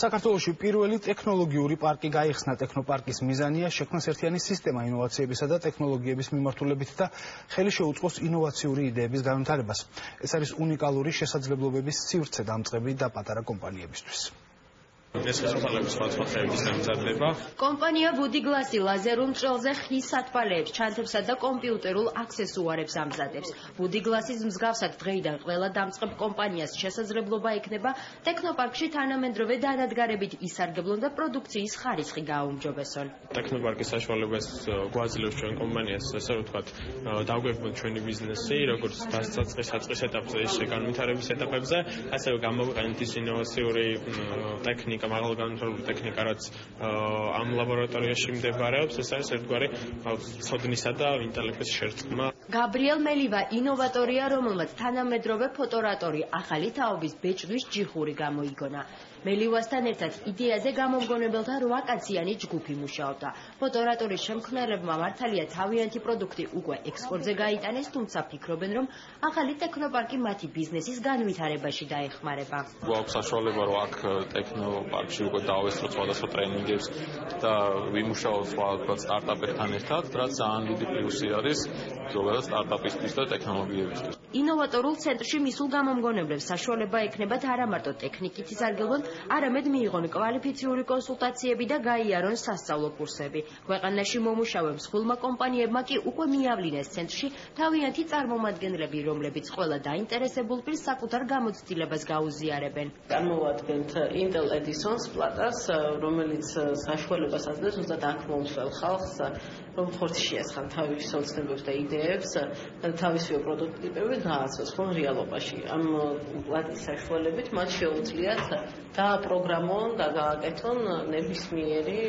საქართველოში პირველი ტექნოლოგიური პარკი გაიხსნა. ტექნოპარკის მიზანია შექმნას ერთიანი სისტემა ინოვაციებისა და ტექნოლოგიების მიმართულებით და ხელი შეუწყოს ინოვაციური იდეების განვითარებას. ეს არის უნიკალური შესაძლებლობების სივრცე დამწყები და პატარა კომპანიებისთვის. ეს ხელმძღვანელობის სხვადასხვა ხეების დამზადება. კომპანია Woody Glass-ი ლაზერულ მჭრელზე ხის სათვალეებს, ჩანთებსა და კომპიუტერულ აქსესუარებს ამზადებს. Woody Glass-ის მსგავსად დღეიდან ყველა დამწყებ კომპანიას შესაძლებლობა ექნება ტექნოპარკში თანამედროვე დანადგარებით ისარგებლონ და პროდუქციის ხარისხი გააუმჯობესონ. ტექნოპარკის საშუალებას გვაძლევს ჩვენ კომპანიას, ესე ვთქვათ, დაგვეფოთ ჩვენი ბიზნესი, როგორც დასაწყის საწყის ეტაპზე, ისე განვითარების ეტაპებზე, ასევე გამოვიყენოთ ის ინოვაციური ტექნიკა ტექნიკა, მაღალგანვითარებული ტექნიკა, რაც ამ ლაბორატორიაში მდებარეობს, ეს არის ერთგვარი ცოდნისა და ინტელექტის შერწყმა. გაბრიელ მელիվა ინოვატორია, რომელმაც თანამედროვე ფოტორატორი ახალი თაობის ბეჭდვის ჯიხური გამოიგონა. მელივასთან ერთად იდეაზე გამომგონებელთა 8 კაციანი ჯგუფი მუშაობდა. ფოტორატორის შემქმნელებმა მართალია თავიანთი პროდუქტი უკვე ექსპორტზე გაიტანეს, თუმცა ფიქრობენ, რომ ახალი ტექნოპარკი მათი ბიზნესის განვითარებაში დაეხმარება. გვაქვს საშუალება, რომ აქ ტექნოპარკში უკვე დავესწროთ სხვადასხვა ტრენინგებს და ვიმუშაოთ სხვა სტარტაპებთან ერთად, რაც ძალიან დიდი პლუსი არის ზოგადად სტარტაპისთვის და ტექნოლოგიებისთვის. ინოვატორულ ცენტრში მისულ გამომგონებლებს საშუალება ექნებათ არა მარტო ტექნიკით იზარგებლონ, არამედ მიიღონ კვალიფიციური კონსულტაციები და გაიარონ სასწავლო კურსები. ქვეყანაში მომუშავე მსხვილმა კომპანიებმა კი უკვე მიავლინეს ცენტრში თავიანთი წარმომადგენლები, რომლებიც ყველა დაინტერესებულ პირს საკუთარ გამოცდილებას გაუზიარებენ. წარმოვადგენთ Intel Edison-ს პლატას, რომელიც საშუალებას აძლევს ზუსტად აქ მომხდარ ხალხს რომ ხორცშიასხან თავის ოცნებებს და იდეებს და თავისი პროდუქტივები გააცოს ხომ რეალობაში. ამ პლატის საშუალებით მათ შეუძლიათ დააპროგრამონ და გააკეთონ ნებისმიერი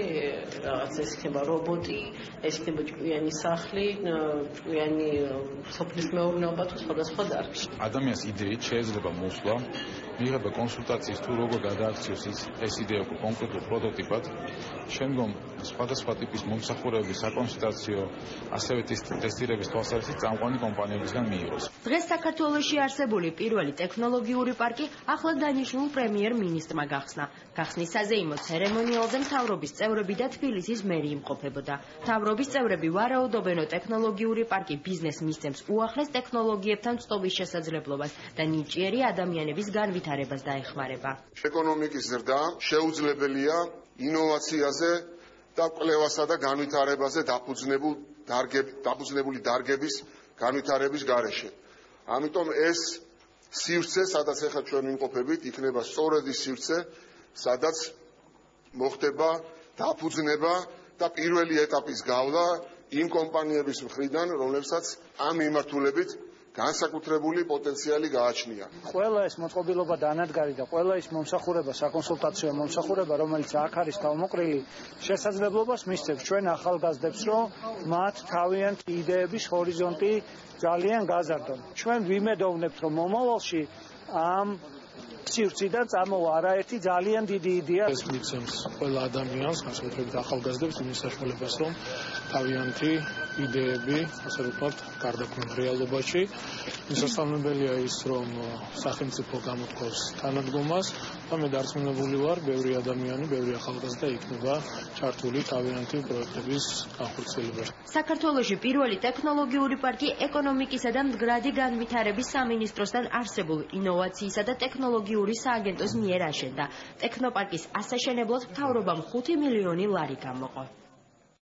რაღაც ეს იქნება რობოტი, ეს იქნება ჭკვიანი სახლი, ჭკვიანი სოფლის მეურნეობა თუ სხვადასხვა დარგში. ადამიანს იდეით შეიძლება მოსვლა მიიღება კონსულტაციის თუ როგორ გადააქციოს ეს იდეა კონკრეტულ პროტოტიპად. შემდგომ სხვადასხვა ტიპის მომსახურების საკონსულტაციო ასევე ტესტირების თვალსაზრისით წამყვანი კომპანიებისგან მიიღოს. დღეს საქართველოში არსებული პირველი ტექნოლოგიური პარკი ახლა დანიშნულ პრემიერ-მინისტრმა გახსნა. გახსნის საზეიმო ცერემონიალზე მთავრობის წევრები და თბილისის მერი იმყოფებოდა. მთავრობის წევრები ვარაუდობენ, რომ ტექნოლოგიური პარკი ბიზნეს მისცემს უახლეს ტექნოლოგიებთან წტოვის შესაძლებლობას და ნიჭიერი ადამიანების განვითარებას დაეხმარება. ეკონომიკის ზრდა შეუძლებელია ინოვაციაზე და კვლევასა და განვითარებაზე დაფუძნებულ დაფუძნებული დარგების განვითარების გარეშე. ამიტომ ეს სივრცე, სადაც ახლა ჩვენ ვიმყოფებით, იქნება სწორედ ის სივრცე, სადაც მოხდება დაფუძნება და პირველი ეტაპის გავლა იმ კომპანიების მხრიდან, რომლებსაც ამ მიმართულებით განსაკუთრებული პოტენციალი გააჩნია. ყველა ეს მოწყობილობა დანადგარი და ყველა ეს მომსახურება, საკონსულტაციო მომსახურება, რომელიც აქ არის თავმოყრილი, შესაძლებლობას მისცემს ჩვენ ახალგაზრდებს, რომ მათ თავიანთი იდეების ჰორიზონტი ძალიან გაზარდონ. ჩვენ ვიმედოვნებთ, რომ მომავალში ამ სივრციდან წამოვა არაერთი ძალიან დიდი იდეა. ეს მიცემს ყველა ადამიანს, განსაკუთრებით ახალგაზრდებს, იმის საშუალებას, რომ თავიანთი იდეები, ასე ვთქვათ, გარდაქმნან რეალობაში. მისასალმებელია ის, რომ სახელმწიფო გამოთქვას თანადგომას და მე დარწმუნებული ვარ, ბევრი ადამიანი, ბევრი ახალგაზრდა იქნება ჩართული თავიანთი პროექტების განხორციელებაში. საქართველოში პირველი ტექნოლოგიური პარკი ეკონომიკისა და მდგრადი განვითარების სამინისტროსთან არსებულ ინოვაციისა და ტექნოლოგიური სააგენტოს მიერ აშენდა. ტექნოპარკის ასაშენებლად მთავრობამ 5 მილიონი ლარი გამოყო.